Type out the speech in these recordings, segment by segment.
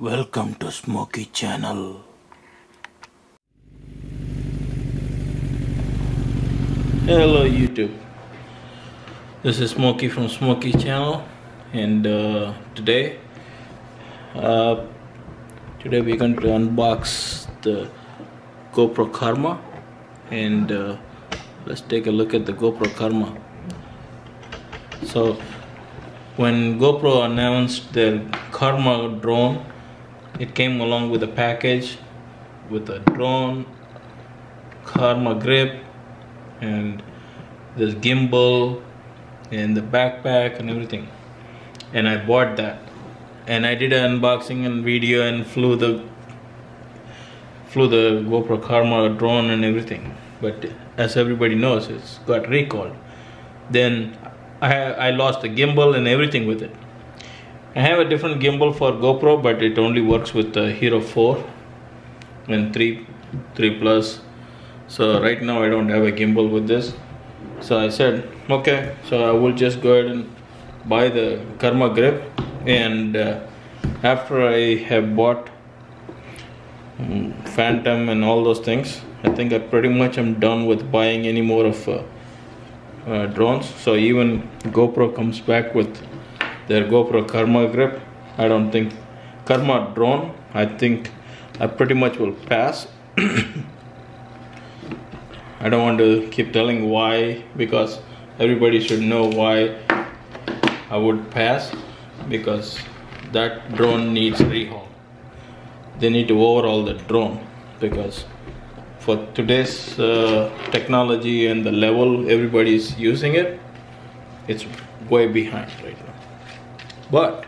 Welcome to Smokey Channel. Hello YouTube. This is Smokey from Smokey Channel and uh, today uh, today we're going to unbox the GoPro Karma and uh, let's take a look at the GoPro Karma. So when GoPro announced their Karma drone, it came along with a package with a drone, Karma grip, and this gimbal, and the backpack and everything. And I bought that, and I did an unboxing and video and flew the flew the GoPro Karma drone and everything. But as everybody knows, it's got recalled. Then I, I lost the gimbal and everything with it. I have a different gimbal for GoPro, but it only works with the Hero 4 and 3, 3 Plus. So right now I don't have a gimbal with this. So I said, okay, so I will just go ahead and buy the Karma grip. And uh, after I have bought um, Phantom and all those things, I think I pretty much am done with buying any more of uh, uh, drones. So even GoPro comes back with their GoPro Karma grip. I don't think Karma drone. I think I pretty much will pass. I don't want to keep telling why because everybody should know why I would pass because that drone needs rehaul. They need to overhaul the drone because for today's uh, technology and the level everybody is using it, it's way behind right now. But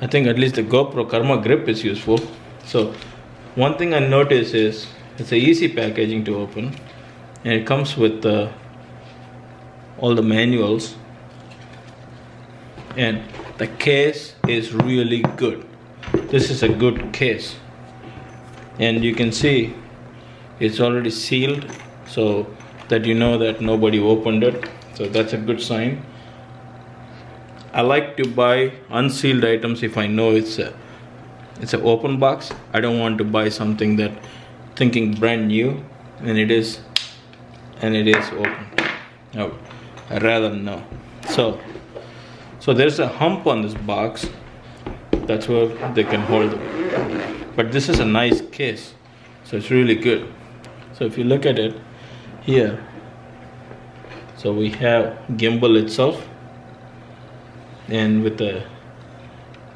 I think at least the GoPro Karma grip is useful. So one thing I notice is it's a easy packaging to open and it comes with uh, all the manuals. And the case is really good. This is a good case. And you can see it's already sealed so that you know that nobody opened it. So that's a good sign I like to buy unsealed items if I know it's a it's an open box. I don't want to buy something that thinking brand new and it is and it is open. No I rather know so so there's a hump on this box. That's where they can hold it. But this is a nice case so it's really good. So if you look at it here so we have gimbal itself and with the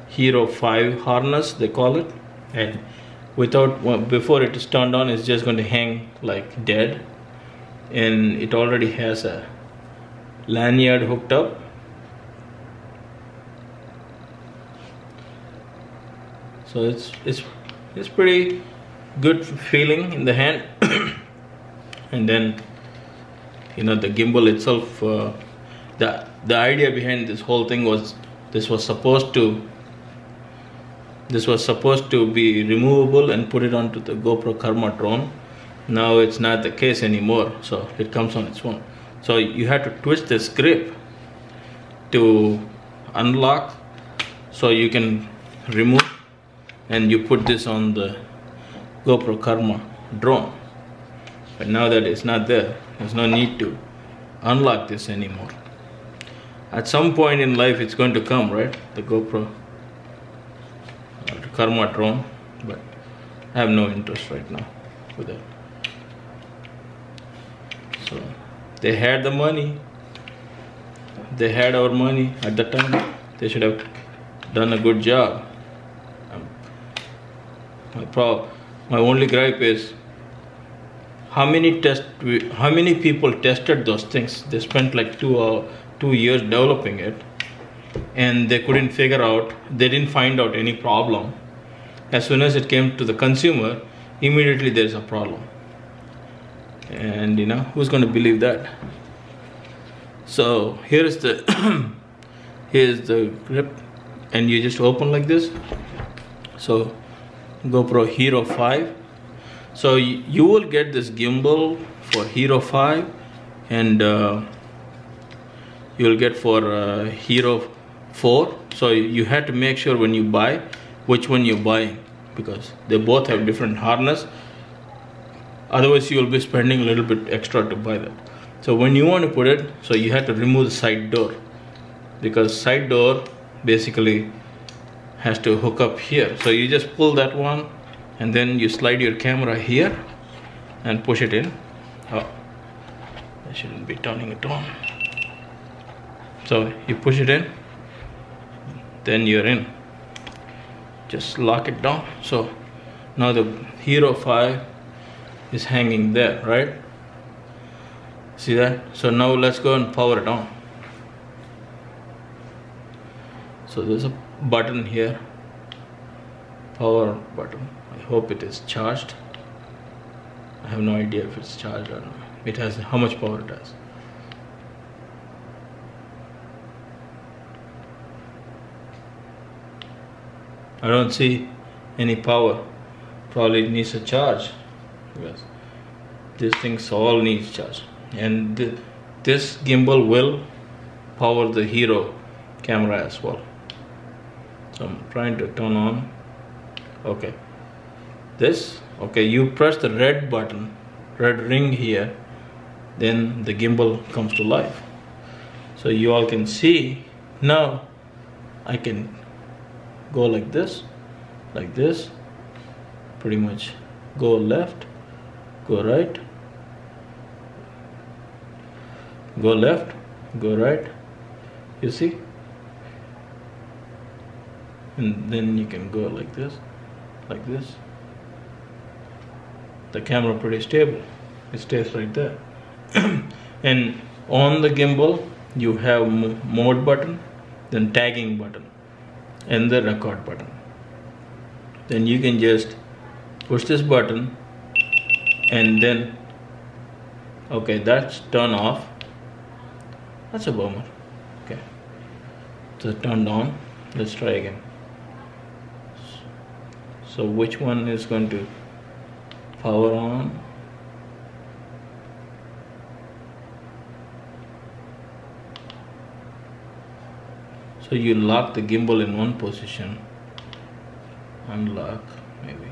hero 5 harness they call it. And without before it is turned on it's just going to hang like dead. And it already has a lanyard hooked up. So it's it's it's pretty good feeling in the hand. And then you know the gimbal itself uh, the the idea behind this whole thing was this was supposed to this was supposed to be removable and put it onto the GoPro Karma drone. Now it's not the case anymore so it comes on its own. So you have to twist this grip to unlock so you can remove and you put this on the GoPro Karma drone. But now that it's not there there's no need to unlock this anymore at some point in life it's going to come right? The GoPro. The Karma drone but I have no interest right now with it. So they had the money. They had our money at the time. They should have done a good job. Um, my pro my only gripe is how many test how many people tested those things? They spent like two uh, two years developing it and they couldn't figure out they didn't find out any problem. As soon as it came to the consumer immediately there's a problem. And you know who's going to believe that? So here is the here's the grip and you just open like this. So GoPro Hero 5 so you will get this gimbal for Hero 5 and uh, you'll get for uh, Hero 4 so you have to make sure when you buy which one you're buying because they both have different harness. Otherwise you will be spending a little bit extra to buy that so when you want to put it so you have to remove the side door because side door basically has to hook up here. So you just pull that one and then you slide your camera here and push it in. Oh I shouldn't be turning it on so you push it in then you're in. Just lock it down. So now the hero 5 is hanging there right? See that? So now let's go and power it on so there's a button here. Power button hope it is charged. I have no idea if it's charged or not. It has how much power it has. I don't see any power. Probably it needs a charge because these things all needs charge. And th this gimbal will power the hero camera as well. So I'm trying to turn on. Okay this. Okay you press the red button red ring here then the gimbal comes to life. So you all can see now I can go like this like this pretty much go left go right go left go right you see? And then you can go like this like this the camera pretty stable. It stays right there and on the gimbal you have mode button then tagging button and the record button. Then you can just push this button and then okay that's turn off. That's a bummer. Okay. So turned on. Let's try again. So which one is going to power on. So you lock the gimbal in one position. Unlock maybe.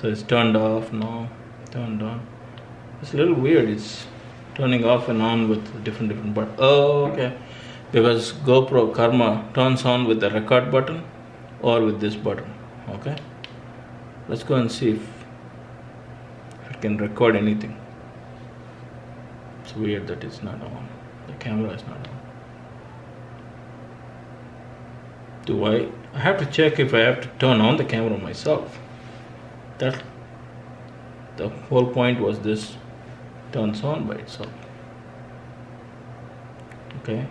So it's turned off now turned on. It's a little weird it's turning off and on with different different but oh okay. Because GoPro Karma turns on with the record button or with this button okay? Let's go and see if, it can record anything. It's weird that it's not on. The camera is not on. Do I I have to check if I have to turn on the camera myself. That the whole point was this turns on by itself. Okay?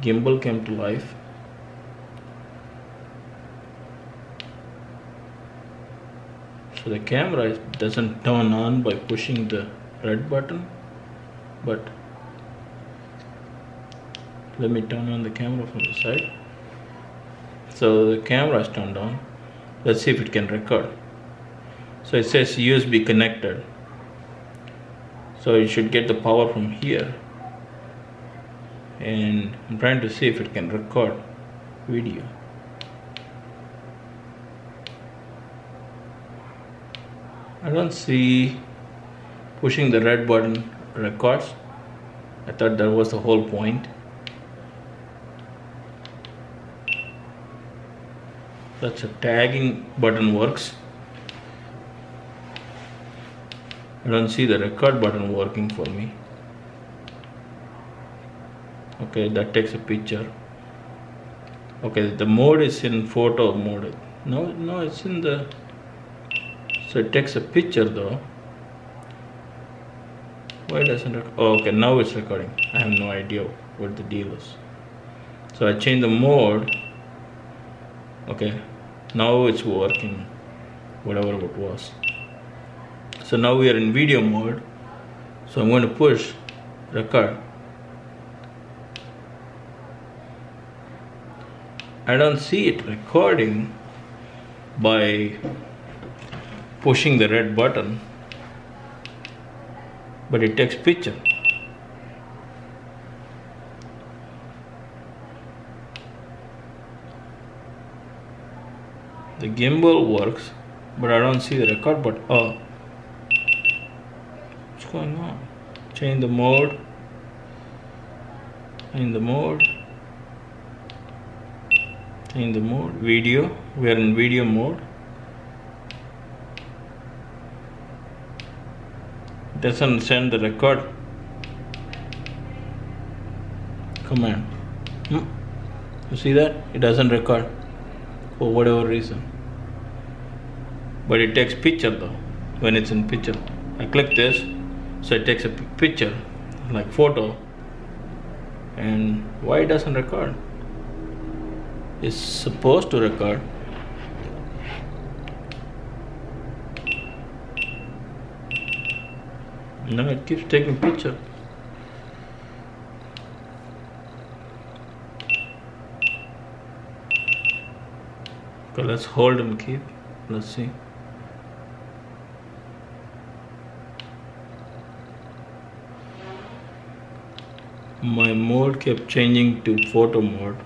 Gimbal came to life so the camera doesn't turn on by pushing the red button. But let me turn on the camera from the side. So the camera is turned on. Let's see if it can record. So it says USB connected. So you should get the power from here. And I'm trying to see if it can record video I don't see pushing the red button records. I thought that was the whole point. That's a tagging button works. I don't see the record button working for me. Okay that takes a picture. Okay the mode is in photo mode. No no it's in the so it takes a picture though. Why doesn't it oh, okay now it's recording. I have no idea what the deal is. So I change the mode. Okay now it's working whatever it was. So now we are in video mode. So I'm going to push record. I don't see it recording by pushing the red button but it takes picture. The gimbal works but I don't see the record but oh. What's going on? Change the mode. In the mode. In the mode. Video. We are in video mode. Doesn't send the record. Command hmm. you see that? It doesn't record for whatever reason. But it takes picture though when it's in picture. I click this so it takes a picture like photo and why it doesn't record? It's supposed to record no it keeps taking picture. Okay let's hold and keep. Let's see. My mode kept changing to photo mode.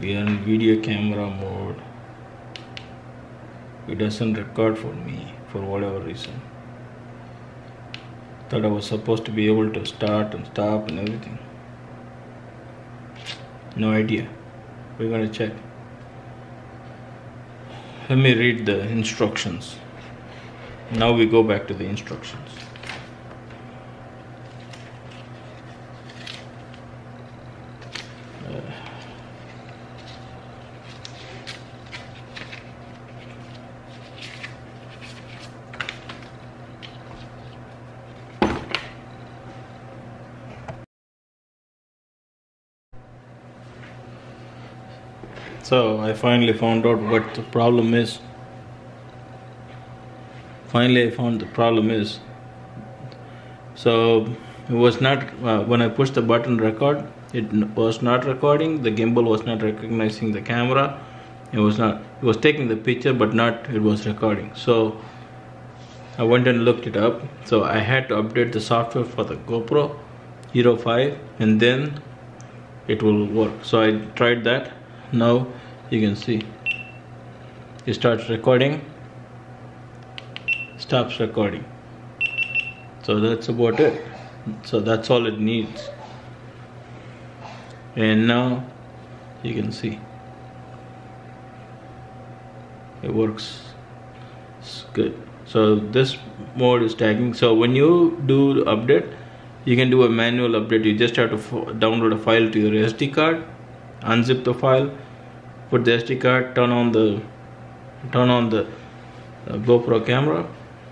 We are in video camera mode it doesn't record for me for whatever reason. Thought I was supposed to be able to start and stop and everything. No idea. We're gonna check. Let me read the instructions. Now we go back to the instructions So I finally found out what the problem is. Finally, I found the problem is. So it was not uh, when I pushed the button record. It was not recording. The gimbal was not recognizing the camera. It was not. It was taking the picture, but not. It was recording. So I went and looked it up. So I had to update the software for the GoPro Hero 5, and then it will work. So I tried that now you can see. It starts recording stops recording. So that's about it. So that's all it needs. And now you can see. It works. It's good. So this mode is tagging. So when you do update you can do a manual update. You just have to download a file to your SD card unzip the file put the SD card turn on the turn on the uh, GoPro camera.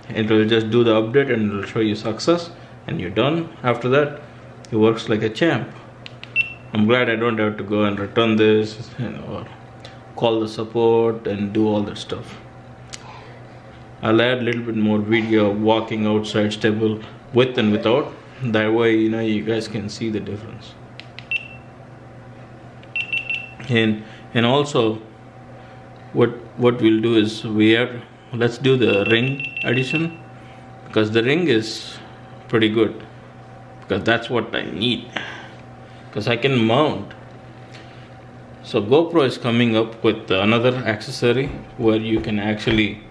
It will just do the update and it will show you success and you're done. After that it works like a champ. I'm glad I don't have to go and return this or call the support and do all that stuff. I'll add a little bit more video walking outside stable with and without. That way you know you guys can see the difference. And and also what what we'll do is we have let's do the ring addition because the ring is pretty good because that's what I need because I can mount. So GoPro is coming up with another accessory where you can actually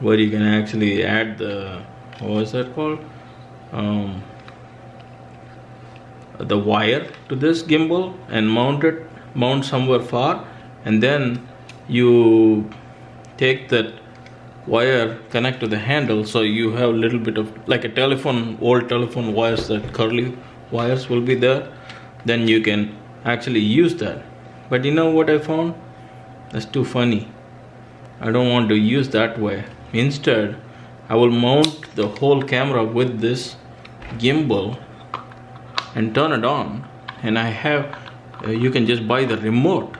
where you can actually add the what is that called? Um, the wire to this gimbal and mount it mount somewhere far and then you take that wire connect to the handle so you have a little bit of like a telephone old telephone wires that curly wires will be there. Then you can actually use that. But you know what I found? That's too funny. I don't want to use that way. Instead I will mount the whole camera with this gimbal and turn it on and I have uh, you can just buy the remote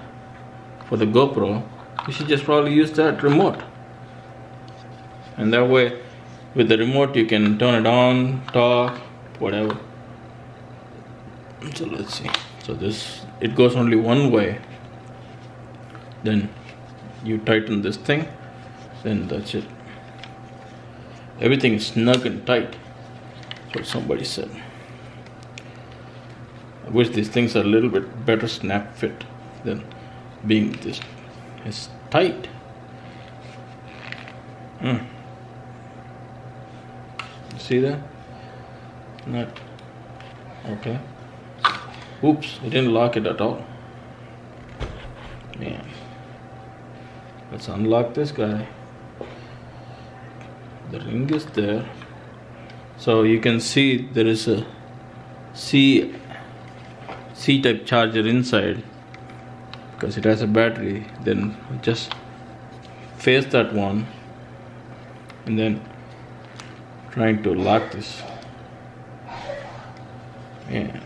for the GoPro. You should just probably use that remote. And that way with the remote you can turn it on talk whatever. So let's see. So this it goes only one way. Then you tighten this thing. Then that's it. Everything is snug and tight. That's what somebody said wish these things are a little bit better snap fit than being this it's tight. Mm. See that? Not okay. Oops, it didn't lock it at all. Man. Let's unlock this guy. The ring is there. So you can see there is a C C type charger inside because it has a battery then just face that one and then trying to lock this. Man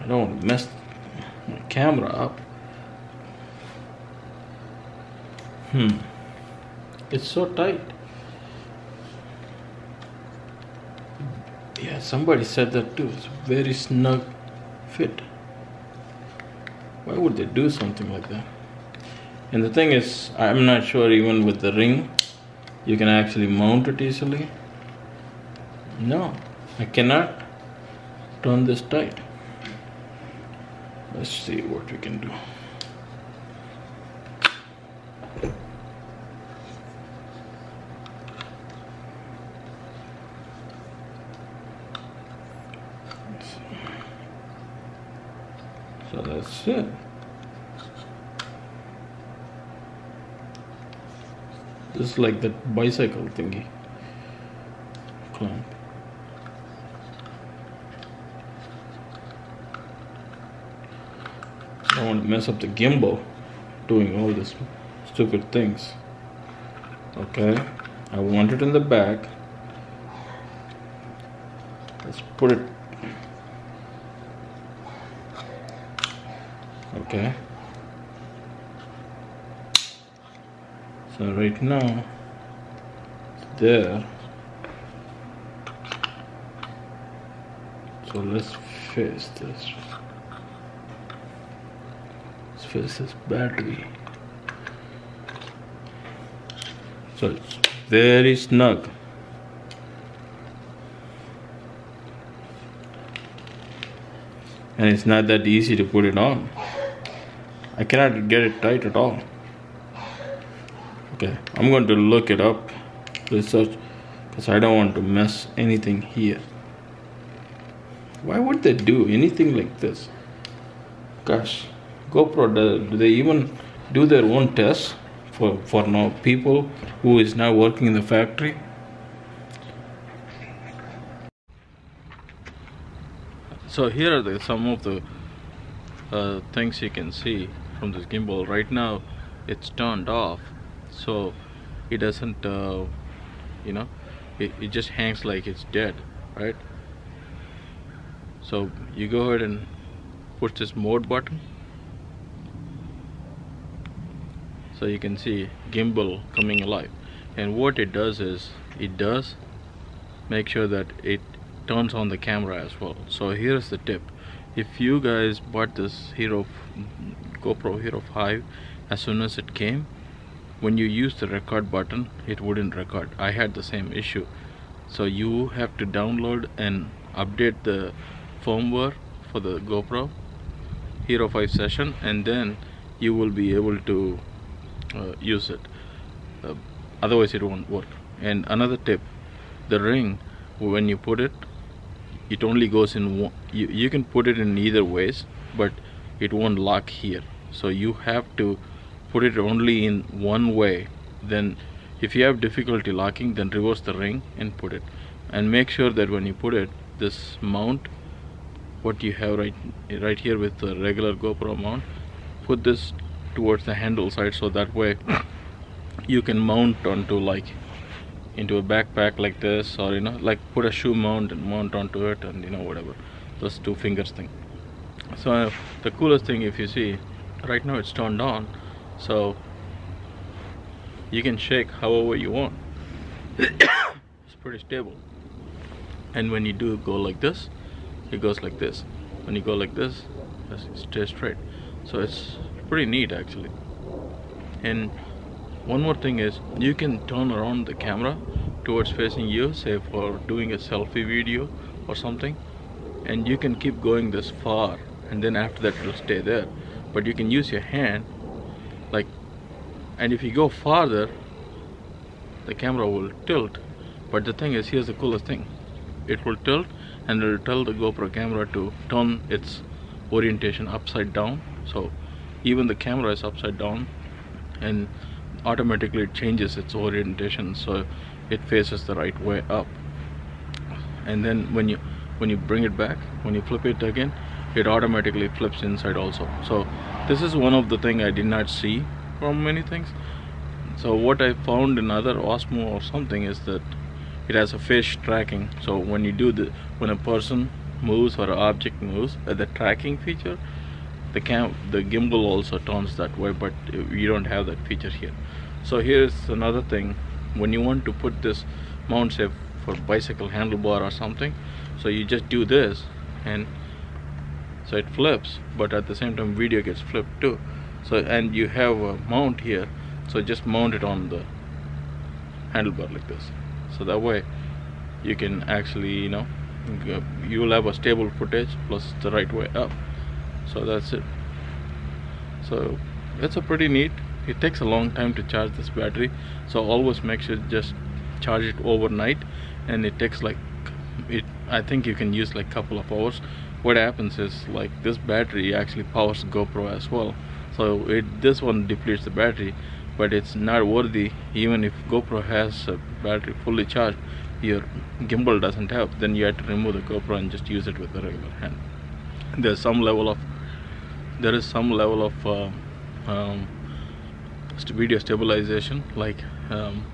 I don't want to mess my camera up. Hmm. It's so tight. Yeah somebody said that too. It's very snug fit why would they do something like that? And the thing is, I'm not sure even with the ring, you can actually mount it easily. No, I cannot turn this tight. Let's see what we can do. So it. This is like that bicycle thingy. Clamp. I don't want to mess up the gimbal doing all these stupid things. Okay, I want it in the back. Let's put it okay. So right now there. So let's face this. Let's face this battery so it's very snug. And it's not that easy to put it on I cannot get it tight at all. Okay, I'm going to look it up, research, because I don't want to mess anything here. Why would they do anything like this? Gosh, GoPro, do they even do their own tests for, for now people who is now working in the factory? So here are the, some of the uh, things you can see from this gimbal. Right now it's turned off so it doesn't uh, you know it, it just hangs like it's dead right? So you go ahead and push this mode button. So you can see gimbal coming alive. And what it does is it does make sure that it turns on the camera as well. So here's the tip if you guys bought this hero GoPro Hero 5 as soon as it came when you use the record button it wouldn't record. I had the same issue. So you have to download and update the firmware for the GoPro Hero 5 session and then you will be able to uh, use it. Uh, otherwise it won't work. And another tip the ring when you put it it only goes in one you, you can put it in either ways but it won't lock here. So you have to put it only in one way. Then if you have difficulty locking then reverse the ring and put it. And make sure that when you put it this mount what you have right right here with the regular GoPro mount put this towards the handle side so that way you can mount onto like into a backpack like this or you know like put a shoe mount and mount onto it and you know whatever those two fingers thing. So uh, the coolest thing if you see right now it's turned on so you can shake however you want. It's pretty stable. And when you do go like this it goes like this. When you go like this it stays straight. So it's pretty neat actually. And one more thing is you can turn around the camera towards facing you say for doing a selfie video or something and you can keep going this far and then after that it'll stay there. But you can use your hand like and if you go farther the camera will tilt. But the thing is here's the coolest thing. It will tilt and it will tell the GoPro camera to turn its orientation upside down. So even the camera is upside down and automatically it changes its orientation so it faces the right way up. And then when you when you bring it back when you flip it again it automatically flips inside also. So this is one of the thing I did not see from many things. So what I found in other Osmo or something is that it has a fish tracking. So when you do the when a person moves or an object moves uh, the tracking feature the cam the gimbal also turns that way but you don't have that feature here. So here's another thing. When you want to put this mount say for bicycle handlebar or something so you just do this and so it flips but at the same time video gets flipped too. So and you have a mount here so just mount it on the handlebar like this. So that way you can actually you know you will have a stable footage plus the right way up. So that's it. So it's a pretty neat it takes a long time to charge this battery. So always make sure just charge it overnight and it takes like it I think you can use like couple of hours. What happens is like this battery actually powers GoPro as well. So it this one depletes the battery but it's not worthy. Even if GoPro has a battery fully charged your gimbal doesn't have. Then you have to remove the GoPro and just use it with the regular hand. There's some level of there is some level of uh, um, video stabilization like um,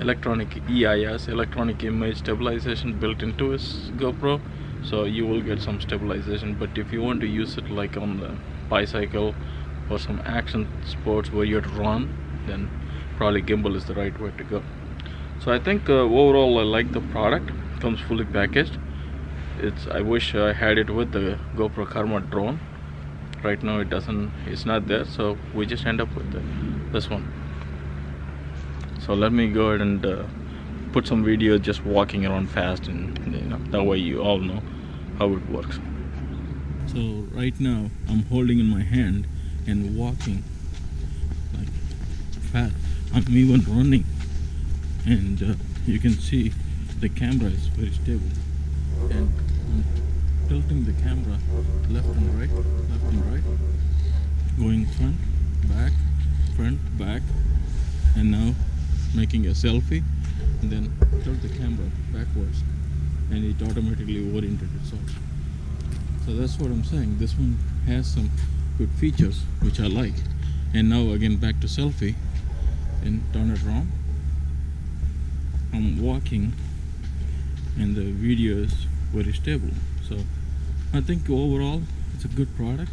electronic EIS electronic image stabilization built into his GoPro. So you will get some stabilization but if you want to use it like on the bicycle or some action sports where you have to run then probably gimbal is the right way to go. So I think uh, overall I like the product comes fully packaged. It's I wish I had it with the GoPro Karma drone. Right now it doesn't it's not there so we just end up with the, this one so let me go ahead and uh, put some video just walking around fast and you know that way you all know how it works. So right now I'm holding in my hand and walking like fast. I'm even running. And uh, you can see the camera is very stable. And I'm tilting the camera left and right left and right. Going front back front back. And now making a selfie and then tilt the camera backwards and it automatically oriented itself. So that's what I'm saying. This one has some good features which I like. And now again back to selfie. And turn it around. I'm walking and the video is very stable. So I think overall it's a good product.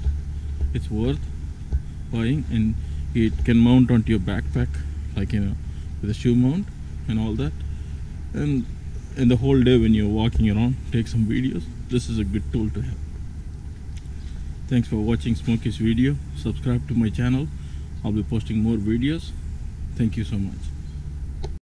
It's worth buying and it can mount onto your backpack like you know with a shoe mount and all that. And in the whole day when you're walking around take some videos. This is a good tool to have. Thanks for watching Smokey's video. Subscribe to my channel. I'll be posting more videos. Thank you so much